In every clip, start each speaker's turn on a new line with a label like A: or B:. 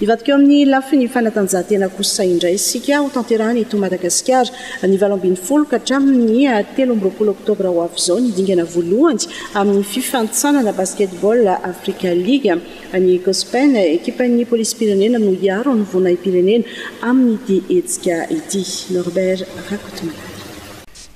A: Hivadika eo amin'ny lafiny fanatanjahantena kosa indray isika, hotanterahana eto Madagasikara, ny valo ambin'ny folo ka hatramin'ny telo amby roapolo oktobra ho avy izao, ny dingana voalohany amin'ny fifanintsanana Basketball Africa League. Ny Cospen, ekipan'ny Polisim-pirenena no hiaro ny voninahim-pirenena amin'ity hetsika ity. Norbert
B: Rakotonirina.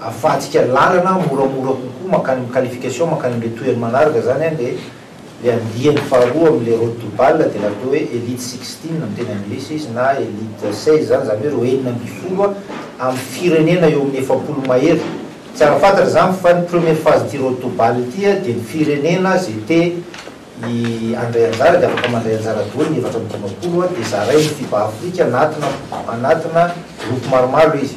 C: Avadika lalana moramora kokoa mankany amin'ny qualification mankany amin'ilay tohiny manaraka izany an, dia ilay andiany faharoa amin'ilay road to bal dia natao hoe elite sixteen amin'ny teny anglisy izy na elite seize izany, izany hoe ireo enina ambin'ny folo amin'ny firenena eo amin'ny efapolo mahery. Tsara fantatra izany fa ny première phase-n'ity road to bal ity dia ny firenena izay te handray anjara dia afaka mandray anjara daholo ny efatra amby dimampolo dia zarain'ny fiba Afrika anatina anatina groupe maromaro ilay izy.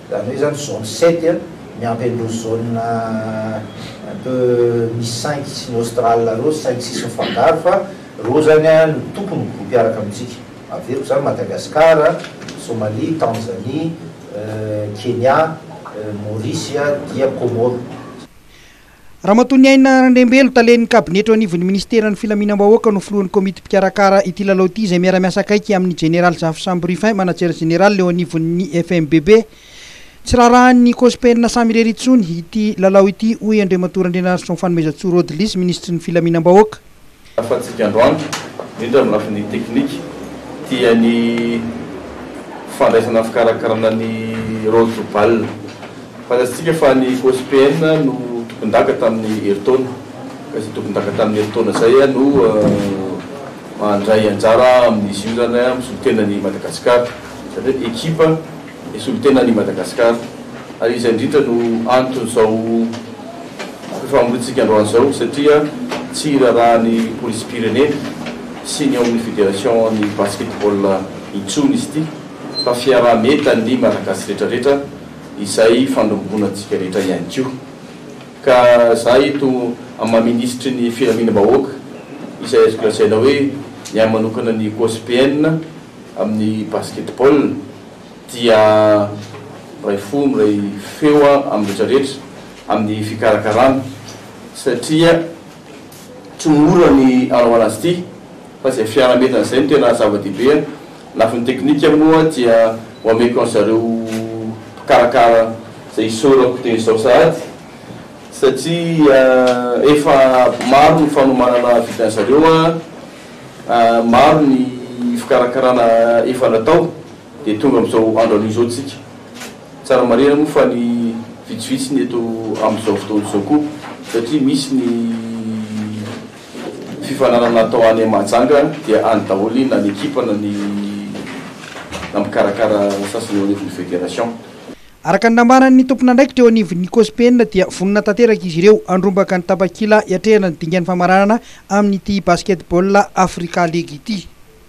C: Zany hoe zany zone sept a, miampy an'ireo zone un peu misy cinq sy ny Austral reo, cinq six mifangaro fa reo zany a no tompony groupe hiaraka amintsika. Averiko zany Madagascar, Somalie, Tanzanie, Kenya, Maurice dia
B: Comore. Ramatoa Niaina Randriambelo, talen'ny kabinetra eo anivon'ny minisiteran'ny Filaminam-bahoaka no filohan'ny komity mpikarakara ity lalao ity izay miara-miasa akaiky amin'ny jeneraly Zafy Sambo Rifin, manajera jeneraly eo anivon'ny FMBB. Tsy raharahan'ny Cospena samy irery intsony ity lalao ity, hoy Andriamatoa Randrianarison Fanomezantsoa Rodlys, minisitry ny Filaminam-bahoaka.
D: Hahafahantsika androany, indrindra amin'ny lafiny teknika, dia ny fandraisana fikarakarana ny Rose Ball. Fantatrintsika fa ny COSPN no tompondaka tamin'ny herintaona, ka izay tompondaka tamin'ny herintaona izay no mandray anjara amin'izy io izany, misolo tena an'i Madagasikara, izany hoe ekipa. ny solontena any Madagasikara ary izay indrindra no anton'izao fifamonoantsika androany izao satria tsy irarahan'ny polisim-pirenena sy ny ao amin'ny federation'ny basketball intsony izy ity fa fiaraha-mientan'ny Malagasy rehetrarehetra izay fanomboanantsika rehetra ihany koa ka za eto amin'ny maha minisitry ny filaminam-bahoaka izay azoko lazaina hoe ny ahy manokana ny COSPN Amin'ny basketball dia miray fo, miray feo amin'ny rehetra rehetra amin'ny fikarakarana satria tsy mora ny anaovana azy ity fa izay fiaraha-mientana izay no tena zava-dehibe. Ny lafiny teknika moa dia ho hameko an'i zareo mpikarakara izay isaorako dia izao sahady satria efa maro ny fanomanana vitan'i zareo. Maro ny fikarakarana efa natao dia tonga amin'izao andro anio izao tsika. Tsara marihina moa fa ny vitsivitsy ny eto amin'izao fotoana izao koa satria misy ny fifaninanana atao any Mahajanga dia any daholo na ny ekipa na ny na mpikarakara sasany eo anivon'ny federation.
B: Araka ny nambaran'ny tompon'andraikitra eo anivon'ny Cospen dia vonona tanteraka izy ireo handrombaka ny tapakila hiatrehana ny dingan'ny famaranana amin'ity Basketball Africa League ity.